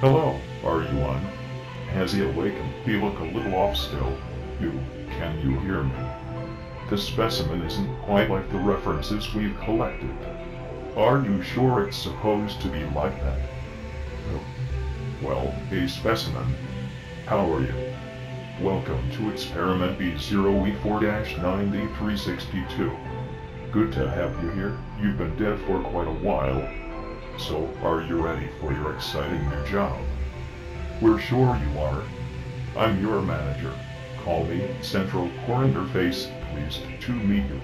Hello, are you on? Has he awakened? You look a little off still. You, can you hear me? This specimen isn't quite like the references we've collected. Are you sure it's supposed to be like that? Oh, Well, a specimen. How are you? Welcome to Experiment B0E4-9362. Good to have you here. You've been dead for quite a while. So, are you ready for your exciting new job? We're sure you are. I'm your manager. Call me Central Core Interface. Pleased to meet you.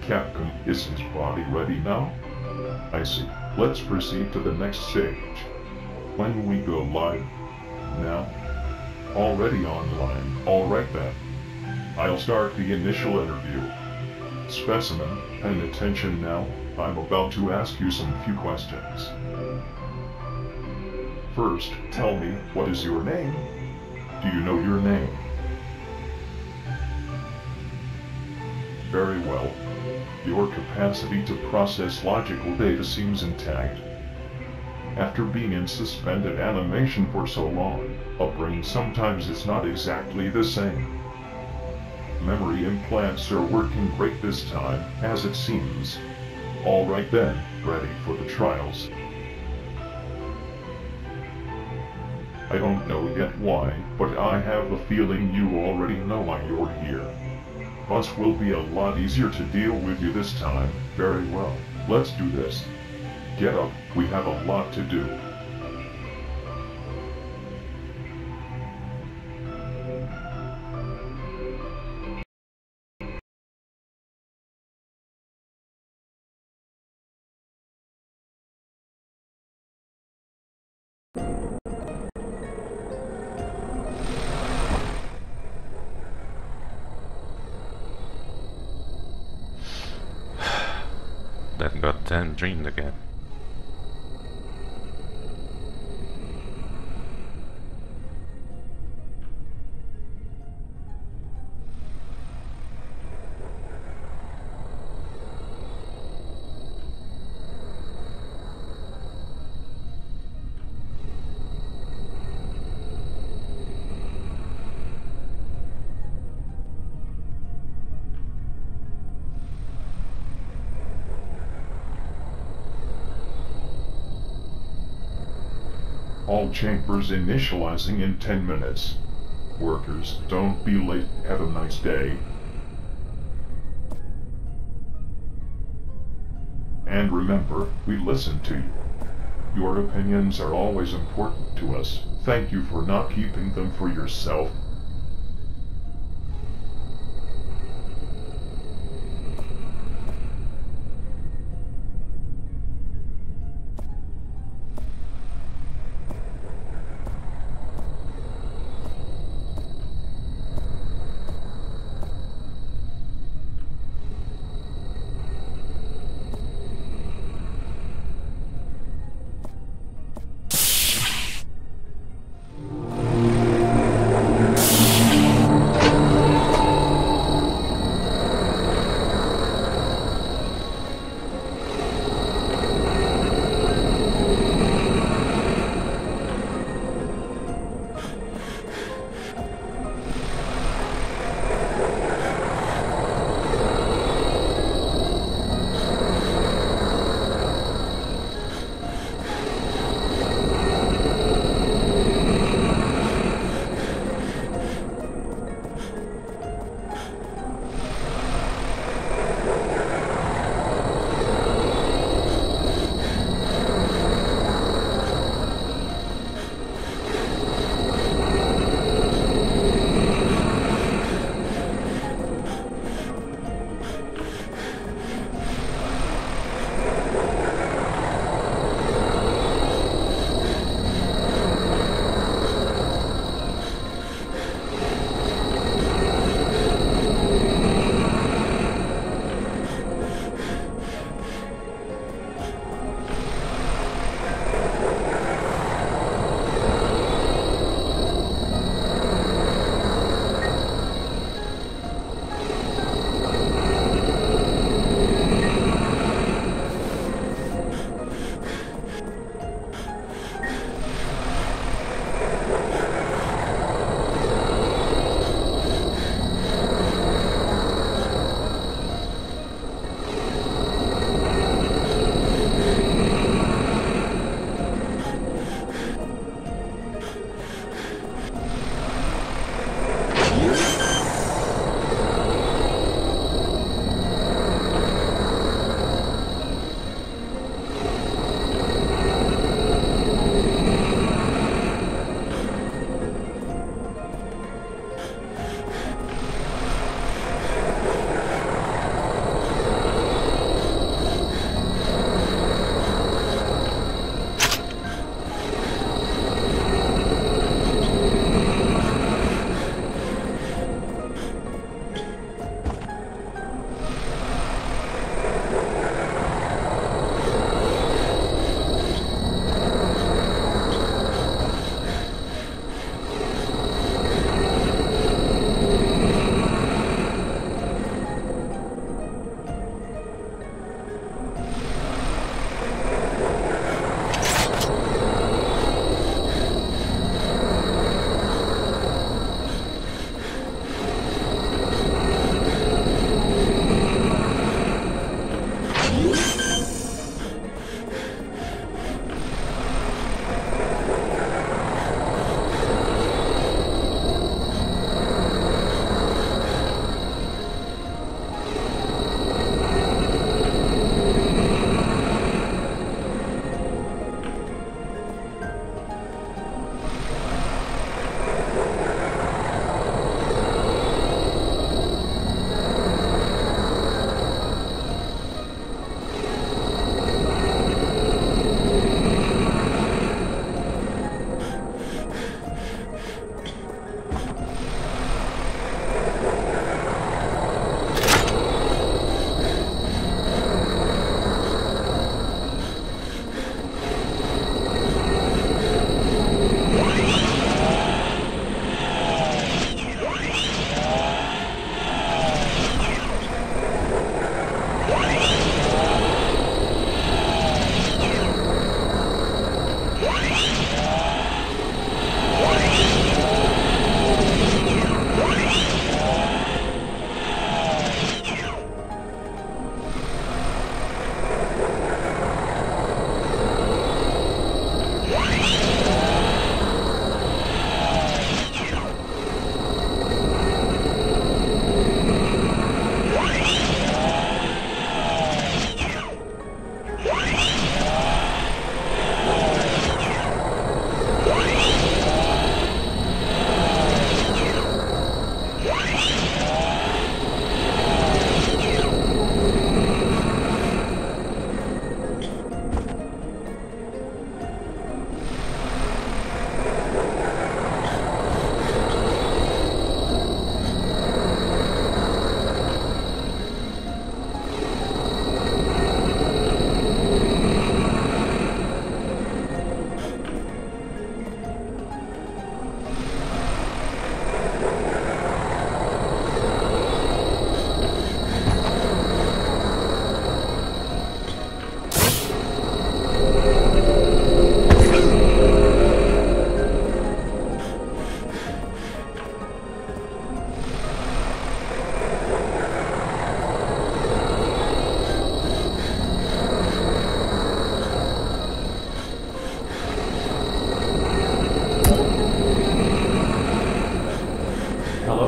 Capcom, is his body ready now? I see. Let's proceed to the next stage. When we go live. Now? Already online. Alright then. I'll start the initial interview. Specimen, paying attention now. I'm about to ask you some few questions. First, tell me, what is your name? Do you know your name? Very well. Your capacity to process logical data seems intact. After being in suspended animation for so long, a brain sometimes is not exactly the same. Memory implants are working great this time, as it seems. Alright then, ready for the trials. I don't know yet why, but I have a feeling you already know why you're here. Bus will be a lot easier to deal with you this time. Very well. Let's do this. Get up, we have a lot to do. That goddamn uh, dreamed again. All chambers initializing in 10 minutes. Workers, don't be late. Have a nice day. And remember, we listen to you. Your opinions are always important to us. Thank you for not keeping them for yourself.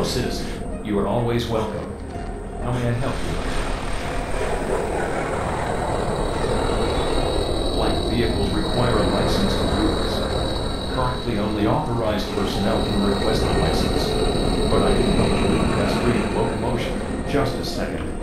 Citizen. You are always welcome. How may I help you? Light vehicles require a license to use. Currently, only authorized personnel can request a license. But I can help you with pedestrian locomotion. Just a second.